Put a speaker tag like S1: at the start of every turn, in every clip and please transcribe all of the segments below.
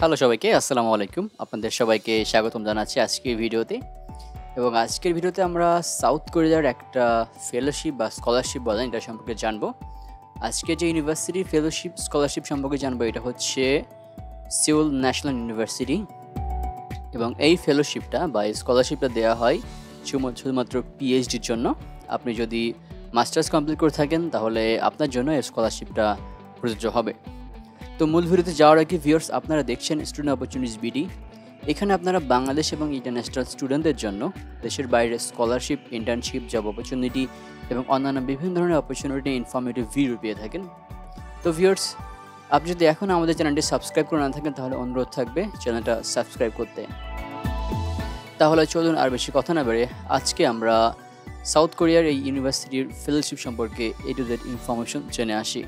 S1: Hello সবাইকে, আসসালামু আলাইকুম। আপনাদের সবাইকে স্বাগতম জানাচ্ছি আজকের ভিডিওতে। এবং আজকের ভিডিওতে আমরা সাউথ কোরিয়ার একটা ফেলোশিপ বা স্কলারশিপ বলেন, এটা সম্পর্কে জানব। আজকে যে ইউনিভার্সিটি ফেলোশিপ স্কলারশিপ সম্পর্কে জানব, এটা হচ্ছে সিউল ন্যাশনাল ইউনিভার্সিটি এবং এই ফেলোশিপটা বা এই স্কলারশিপটা দেওয়া হয় শুধুমাত্র পিএইচডির জন্য। আপনি যদি মাস্টার্স কমপ্লিট করে থাকেন, তাহলে আপনার জন্য এই স্কলারশিপটা প্রযোজ্য হবে। তো মূল ভিডিওতে যাওয়ার আগে ভিউয়ার্স আপনারা দেখছেন স্টুডেন্ট অপরচুনিটিস বিডি এখানে আপনারা বাংলাদেশ এবং ইন্টারন্যাশনাল স্টুডেন্টদের জন্য দেশের বাইরে স্কলারশিপ ইন্টার্নশিপ জব অপরচুনিটি এবং অন্যান্য বিভিন্ন ধরনের অপরচুনিটি ইনফরমেটিভ ভিডিও পেয়ে থাকেন। তো ভিউয়ার্স আপনি যদি এখন আমাদের চ্যানেলটি সাবস্ক্রাইব করে না থাকেন, তাহলে অনুরোধ থাকবে চ্যানেলটা সাবস্ক্রাইব করতে। তাহলে চলুন আর বেশি কথা না বেড়ে আজকে আমরা সাউথ কোরিয়ার এই ইউনিভার্সিটির ফেলোশিপ সম্পর্কে এ টু জেড ইনফরমেশন জেনে আসি।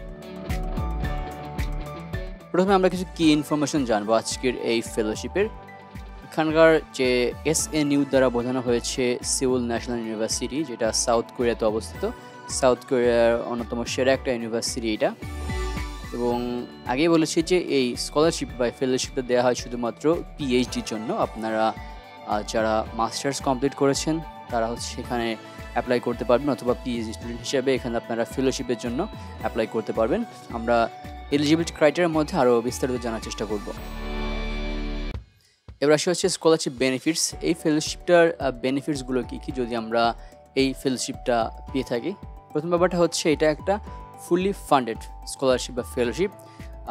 S1: প্রথমে আমরা কিছু কি ইনফরমেশন জানব আজকের এই ফেলোশিপের এখানকার যে এস এন ইউ দ্বারা বোঝানো হয়েছে সিউল ন্যাশনাল ইউনিভার্সিটি যেটা সাউথ কোরিয়াতে অবস্থিত। সাউথ কোরিয়ার অন্যতম সেরা একটা ইউনিভার্সিটি এটা। এবং আগেই বলেছি যে এই স্কলারশিপ বা ফেলোশিপটা দেওয়া হয় শুধুমাত্র পিএইচডির জন্য। আপনারা যারা মাস্টার্স কমপ্লিট করেছেন, তারা হচ্ছে এখানে অ্যাপ্লাই করতে পারবেন অথবা পিএইচডি স্টুডেন্ট হিসেবে এখানে আপনারা ফেলোশিপের জন্য অ্যাপ্লাই করতে পারবেন। আমরা এলিজিবিলিটি ক্রাইটেরিয়ার মধ্যে আরও বিস্তারিত জানার চেষ্টা করব। এবার আসি হচ্ছে স্কলারশিপ বেনিফিটস এই ফেলোশিপটার বেনিফিটসগুলো কী কী যদি আমরা এই ফেলোশিপটা পেয়ে থাকি? প্রথম ব্যাপারটা হচ্ছে এটা একটা ফুললি ফান্ডেড স্কলারশিপ বা ফেলোশিপ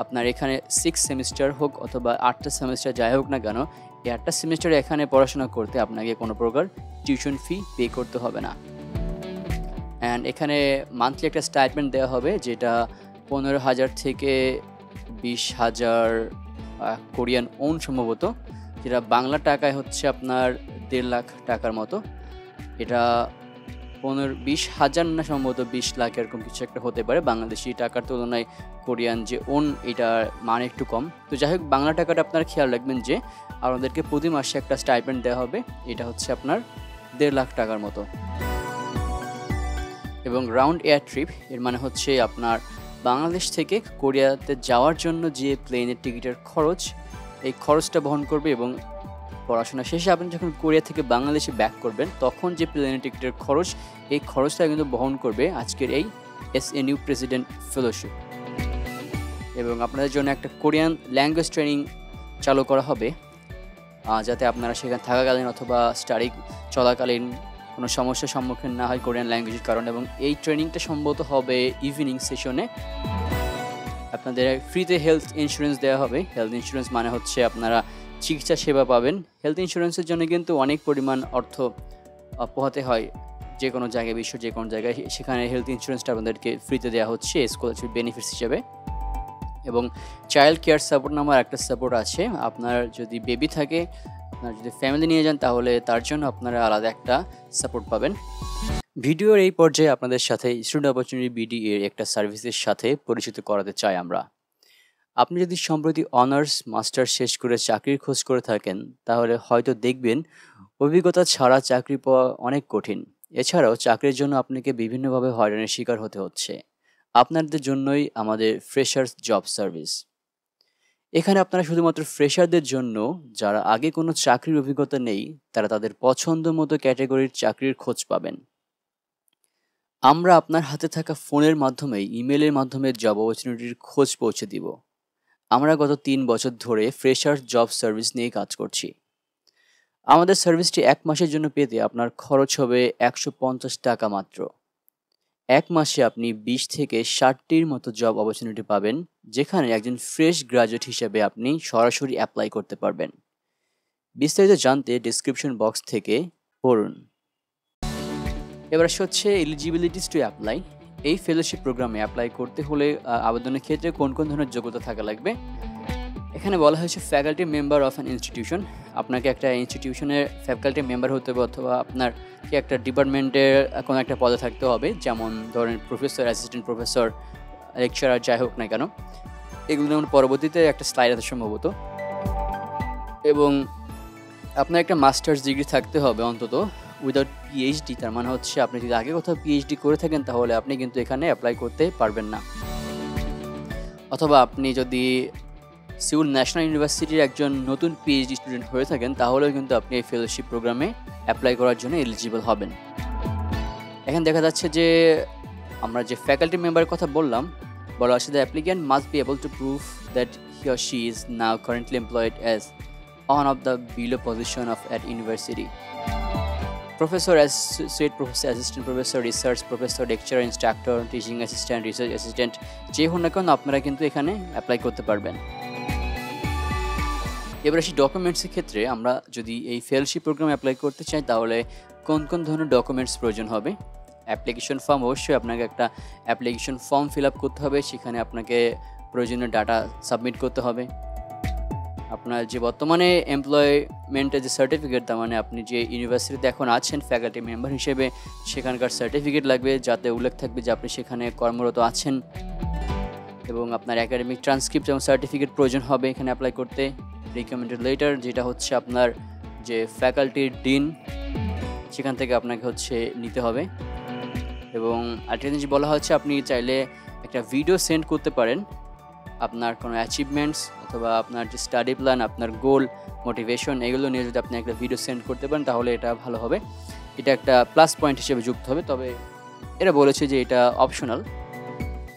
S1: আপনার এখানে সিক্স সেমিস্টার হোক অথবা আটটা সেমিস্টার যাই হোক না কেন, এই আটটা সেমিস্টারে এখানে পড়াশোনা করতে আপনাকে কোনো প্রকার টিউশন ফি পে করতে হবে না। অ্যান্ড এখানে মান্থলি একটা স্টাইটমেন্ট দেওয়া হবে যেটা পনেরো হাজার থেকে বিশ হাজার কোরিয়ান ওন সম্ভবত, যেটা বাংলা টাকায় হচ্ছে আপনার দেড় লাখ টাকার মতো। এটা পনেরো, বিশ হাজার না সম্ভবত বিশ লাখ এরকম কিছু একটা হতে পারে বাংলাদেশি টাকার তুলনায় কোরিয়ান যে ওন, এটার মান একটু কম। তো যাই হোক, বাংলা টাকাটা আপনার খেয়াল রাখবেন যে আপনাদেরকে প্রতি মাসে একটা স্টাইপেন্ড দেওয়া হবে, এটা হচ্ছে আপনার দেড় লাখ টাকার মতো। এবং রাউন্ড এয়ার ট্রিপ এর মানে হচ্ছে আপনার বাংলাদেশ থেকে কোরিয়াতে যাওয়ার জন্য যে প্লেনের টিকিটের খরচ, এই খরচটা বহন করবে এবং পড়াশোনা শেষে আপনি যখন কোরিয়া থেকে বাংলাদেশে ব্যাক করবেন, তখন যে প্লেনের টিকিটের খরচ, এই খরচটা কিন্তু বহন করবে আজকের এই S N U president fellowship এবং আপনাদের জন্য একটা কোরিয়ান ল্যাঙ্গুয়েজ ট্রেনিং চালু করা হবে যাতে আপনারা সেখানে থাকাকালীন অথবা স্টাডি চলাকালীন কোনো সমস্যার সম্মুখীন না হয় কোরিয়ান ল্যাঙ্গুয়েজের কারণে এবং এই ট্রেনিংটা সম্ভবত হবে ইভিনিং সেশনে আপনাদের ফ্রিতে হেলথ ইন্স্যুরেন্স দেওয়া হবে। হেলথ ইন্স্যুরেন্স মানে হচ্ছে আপনারা চিকিৎসা সেবা পাবেন। হেলথ ইন্স্যুরেন্সের জন্য কিন্তু অনেক পরিমাণ অর্থ পোহাতে হয় যে কোনো জায়গায়, বিশ্ব যে কোনো জায়গায়। সেখানে হেলথ ইন্স্যুরেন্সটা আপনাদেরকে ফ্রিতে দেওয়া হচ্ছে স্কলারশিপ বেনিফিটস হিসেবে। এবং চাইল্ড কেয়ার সাপোর্ট নামার একটা সাপোর্ট আছে। আপনার যদি বেবি থাকে আপনার যদি ফ্যামিলি নিয়ে যান, তাহলে তার জন্য আপনারা আলাদা একটা সাপোর্ট পাবেন। ভিডিওর এই পর্যায়ে আপনাদের সাথে স্টুডেন্ট অপরচুনিটি বিডি এর একটা সার্ভিসের সাথে পরিচিত করাতে চাই আমরা। আপনি যদি সম্প্রতি অনার্স মাস্টার শেষ করে চাকরির খোঁজ করে থাকেন, তাহলে হয়তো দেখবেন অভিজ্ঞতা ছাড়া চাকরি পাওয়া অনেক কঠিন। এছাড়াও চাকরির জন্য আপনাকে বিভিন্নভাবে হয়রানির শিকার হতে হচ্ছে। আপনাদের জন্যই আমাদের ফ্রেশার্স জব সার্ভিস এখানে আপনারা শুধুমাত্র ফ্রেশারদের জন্য, যারা আগে কোনো চাকরির অভিজ্ঞতা নেই, তারা তাদের পছন্দ মতো ক্যাটাগরির চাকরির খোঁজ পাবেন। আমরা আপনার হাতে থাকা ফোনের মাধ্যমে ইমেলের মাধ্যমে জব অপরচুনিটির খোঁজ পৌঁছে দিব। আমরা গত তিন বছর ধরে ফ্রেশার জব সার্ভিস নিয়ে কাজ করছি। আমাদের সার্ভিসটি এক মাসের জন্য পেতে আপনার খরচ হবে একশো পঞ্চাশ টাকা মাত্র। এক মাসে আপনি বিশ থেকে ষাটটির মতো জব অপরচুনিটি পাবেন। যেখানে একজন ফ্রেশ গ্রাজুয়েট হিসেবে আপনি সরাসরি অ্যাপ্লাই করতে পারবেন। বিস্তারিত জানতে ডিসক্রিপশন বক্স থেকে পড়ুন। এবার হচ্ছে এলিজিবিলিটিস টু অ্যাপ্লাই এই ফেলোশিপ প্রোগ্রামে অ্যাপ্লাই করতে হলে আবেদনের ক্ষেত্রে কোন কোন ধরনের যোগ্যতা থাকা লাগবে? এখানে বলা হয়েছে faculty member of an institution আপনাকে একটা ইনস্টিটিউশনের ফ্যাকাল্টি মেম্বার হতে হবে অথবা আপনার কি একটা ডিপার্টমেন্টের কোনো একটা পদে থাকতে হবে। যেমন ধরেন প্রফেসর অ্যাসিস্ট্যান্ট প্রফেসর লেকচারার যাই হোক না কেন, এগুলো যেমন পরবর্তীতে একটা স্লাইড আছে সম্ভবত। এবং আপনার একটা মাস্টার্স ডিগ্রি থাকতে হবে অন্তত উইদাউট পিএইচডি তার মানে হচ্ছে আপনি যদি আগে কোথাও পিএইচডি করে থাকেন, তাহলে আপনি কিন্তু এখানে অ্যাপ্লাই করতে পারবেন না। অথবা আপনি যদি সিউল ন্যাশনাল ইউনিভার্সিটির একজন নতুন পিএইচডি স্টুডেন্ট হয়ে থাকেন, তাহলেও কিন্তু আপনি এই ফেলোশিপ প্রোগ্রামে অ্যাপ্লাই করার জন্য এলিজিবল হবেন। এখানে দেখা যাচ্ছে যে আমরা যে ফ্যাকাল্টি মেম্বারের কথা বললাম, বলা আছে the applicant must be able to prove that he or she is now currently employed as on of the below position of at university professor associate professor assistant professor research professor lecture instructor teaching assistant research assistant যে হন না কেন আপনারা কিন্তু এখানে apply করতে পারবেন। এবার আসি ডকুমেন্টসের ক্ষেত্রে, আমরা যদি এই ফেলশিপ প্রোগ্রাম অ্যাপ্লাই করতে চাই, তাহলে কোন কোন ধরনের ডকুমেন্টস প্রয়োজন হবে? অ্যাপ্লিকেশন ফর্ম, অবশ্যই আপনাকে একটা অ্যাপ্লিকেশন ফর্ম ফিল আপ করতে হবে। সেখানে আপনাকে প্রয়োজনীয় ডাটা সাবমিট করতে হবে। আপনার যে বর্তমানে এমপ্লয়মেন্টের যে সার্টিফিকেট, তার মানে আপনি যে ইউনিভার্সিটিতে এখন আছেন, ফ্যাকাল্টি মেম্বার হিসেবে, সেখানকার সার্টিফিকেট লাগবে, যাতে উল্লেখ থাকবে যে আপনি সেখানে কর্মরত আছেন। এবং আপনার একাডেমিক ট্রান্সক্রিপ্ট এবং সার্টিফিকেট প্রয়োজন হবে এখানে অ্যাপ্লাই করতে। রিকমেন্ডেড লেটার যেটা হচ্ছে আপনার যে ফ্যাকাল্টির ডিন সেখান থেকে আপনাকে হচ্ছে নিতে হবে। এবং আরেকটা জিনিস বলা হচ্ছে আপনি চাইলে একটা ভিডিও সেন্ড করতে পারেন। আপনার কোনো অ্যাচিভমেন্টস অথবা আপনার যে স্টাডি প্ল্যান আপনার গোল মোটিভেশন এগুলো নিয়ে যদি আপনি একটা ভিডিও সেন্ড করতে পারেন, তাহলে এটা ভালো হবে। এটা একটা প্লাস পয়েন্ট হিসেবে যুক্ত হবে, তবে এরা বলেছে যে এটা অপশনাল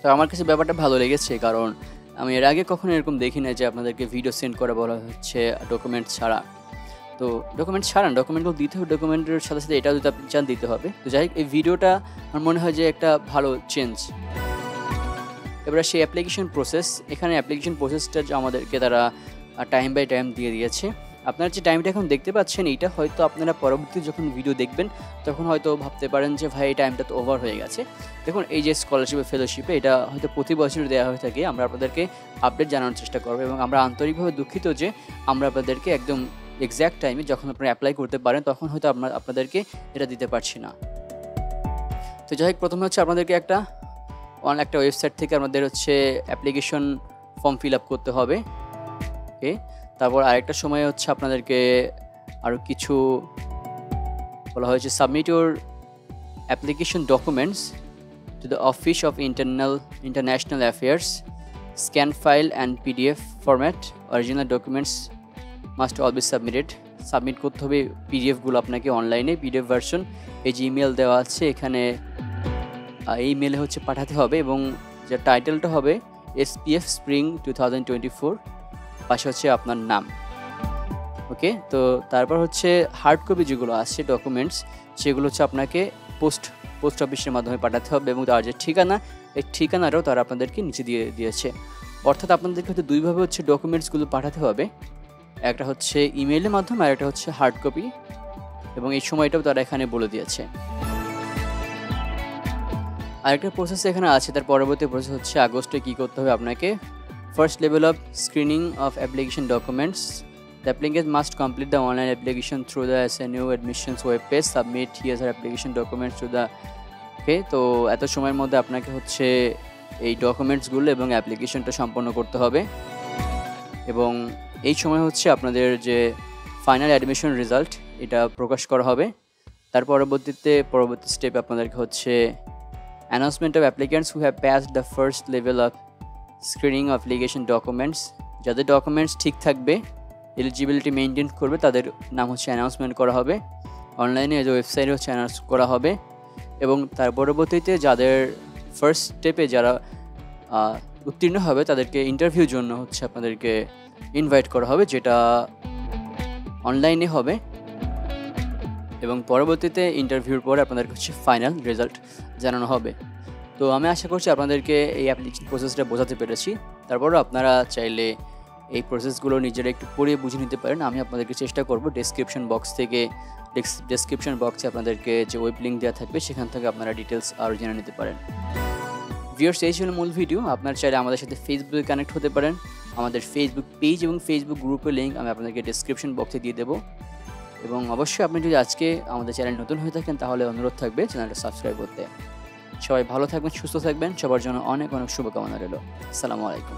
S1: তো আমার কাছে ব্যাপারটা ভালো লেগেছে, কারণ আমি এর আগে কখনো এরকম দেখি না যে আপনাদেরকে ভিডিও সেন্ড করা বলা হচ্ছে ডকুমেন্ট ছাড়া। তো ডকুমেন্ট ছাড়ান ডকুমেন্টগুলো দিতে হবে ডকুমেন্টের সাথে সাথে এটাও যদি আপনি চান দিতে হবে। তো যাই হোক, এই ভিডিওটা আমার মনে হয় যে একটা ভালো চেঞ্জ এবার সেই অ্যাপ্লিকেশন প্রসেস এখানে অ্যাপ্লিকেশন প্রসেসটা যে আমাদেরকে তারা টাইম বাই টাইম দিয়ে দিয়েছে। আপনারা যে টাইমটা এখন দেখতে পাচ্ছেন, এইটা হয়তো আপনারা পরবর্তী যখন ভিডিও দেখবেন, তখন হয়তো ভাবতে পারেন যে, ভাই, এই টাইমটা তো ওভার হয়ে গেছে। দেখুন, এই যে স্কলারশিপে ফেলোশিপে এটা হয়তো প্রতি বছর দেওয়া হয়ে থাকে। আমরা আপনাদেরকে আপডেট জানানোর চেষ্টা করব এবং আমরা আন্তরিকভাবে দুঃখিত যে আমরা আপনাদেরকে একদম এক্স্যাক্ট টাইমে যখন আপনারা অ্যাপ্লাই করতে পারেন, তখন হয়তো আপনার, আপনাদেরকে এটা দিতে পারছি না। তো যাই হোক, প্রথমে হচ্ছে আপনাদেরকে একটা অন একটা ওয়েবসাইট থেকে আমাদের হচ্ছে অ্যাপ্লিকেশন ফর্ম ফিল আপ করতে হবে। ওকে তারপর আরেকটা সময় হচ্ছে আপনাদেরকে আরও কিছু বলা হয়েছে submit your application documents to the office of internal international affairs scan file and PDF format original documents must all be submitted submit করতে হবে পিডিএফগুলো আপনাকে অনলাইনে পিডিএফ ভার্সন এই যে ইমেল দেওয়া আছে, এখানে এই মেলে হচ্ছে পাঠাতে হবে এবং যে টাইটেলটা হবে SPF spring two thousand twenty four পাশে হচ্ছে আপনার নাম। ওকে তো তারপর হচ্ছে হার্ড কপি যেগুলো আছে ডকুমেন্টস সেগুলো হচ্ছে আপনাকে পোস্ট পোস্ট অফিসের মাধ্যমে পাঠাতে হবে এবং তার যে ঠিকানা, এই ঠিকানাটাও তারা আপনাদেরকে নিচে দিয়ে দিয়েছে। অর্থাৎ আপনাদেরকে হয়তো দুইভাবে হচ্ছে ডকুমেন্টসগুলো পাঠাতে হবে। একটা হচ্ছে ইমেইলের মাধ্যমে আর একটা হচ্ছে হার্ড কপি এবং এই সময়টাও তারা এখানে বলে দিয়েছে। আরেকটা প্রসেস এখানে আছে, তার পরবর্তী প্রসেস হচ্ছে আগস্টে কী করতে হবে আপনাকে? First level of screening of application documents the applicant must complete the online application through the S N U admissions web page submit here application documents to the okay তো এত সময়ের মধ্যে আপনাকে হচ্ছে এই ডকুমেন্টসগুলো এবং অ্যাপ্লিকেশনটা সম্পন্ন করতে হবে। এবং এই সময় হচ্ছে আপনাদের যে ফাইনাল অ্যাডমিশন রেজাল্ট এটা প্রকাশ করা হবে। তার পরবর্তীতে, পরবর্তী স্টেপ আপনাদেরকে হচ্ছে announcement of applicants who have pass the first level of screening application documents যাদের ডকুমেন্টস ঠিক থাকবে এলিজিবিলিটি মেনটেন করবে, তাদের নাম হচ্ছে অ্যানাউন্সমেন্ট করা হবে। অনলাইনে যে ওয়েবসাইটে হচ্ছে অ্যানাউন্স করা হবে। এবং তার পরবর্তীতে যাদের ফার্স্ট স্টেপে যারা উত্তীর্ণ হবে, তাদেরকে ইন্টারভিউর জন্য হচ্ছে আপনাদেরকে ইনভাইট করা হবে, যেটা অনলাইনে হবে। এবং পরবর্তীতে ইন্টারভিউর পরে আপনাদের হচ্ছে ফাইনাল রেজাল্ট জানানো হবে। তো আমি আশা করছি আপনাদেরকে এই অ্যাপ্লিকেশন প্রসেসটা বোঝাতে পেরেছি। তারপরও আপনারা চাইলে এই প্রসেসগুলো নিজেরা একটু পড়িয়ে বুঝে নিতে পারেন। আমি আপনাদেরকে চেষ্টা করব ডেসক্রিপশন বক্স থেকে ডেসক্রিপশন বক্সে আপনাদেরকে যে ওয়েব লিঙ্ক দেওয়া থাকবে, সেখান থেকে আপনারা ডিটেলস আরও জেনে নিতে পারেন। ভিউয়ার্স এই ছিল মূল ভিডিও আপনার চাইলে আমাদের সাথে ফেসবুকে কানেক্ট হতে পারেন। আমাদের ফেসবুক পেজ এবং ফেসবুক গ্রুপের লিঙ্ক আমি আপনাদেরকে ডিসক্রিপশন বক্সে দিয়ে দেবো। এবং অবশ্যই আপনি যদি আজকে আমাদের চ্যানেল নতুন হয়ে থাকেন, তাহলে অনুরোধ থাকবে চ্যানেলটা সাবস্ক্রাইব করতে। সবাই ভালো থাকবেন, সুস্থ থাকবেন। সবার জন্য অনেক অনেক শুভকামনা রইল। আসসালামু আলাইকুম।